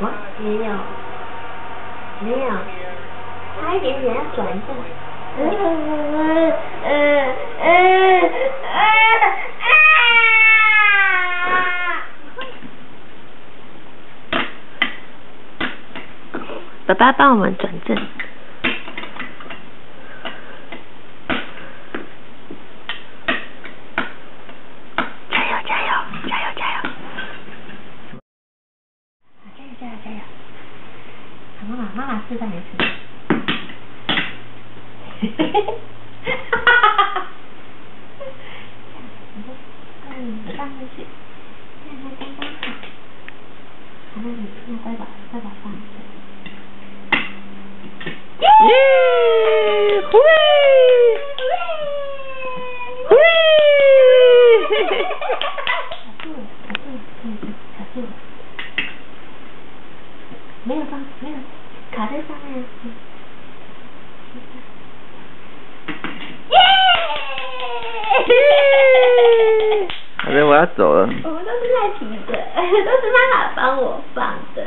啊，没有，没有，差一点点要转一下。呃呃呃呃爸爸帮我们转正。妈妈妈妈示范一次。嘿嘿嘿，哈哈哈哈哈！嗯，放进去，这样刚刚好。好，那你再把再把放。耶！呼！呼！嘿嘿。卡住了，卡住了，嗯，卡住了。没有放，没有，卡在上面。耶！好的，我要走了。我们都是赖皮的，都是妈妈帮我放的。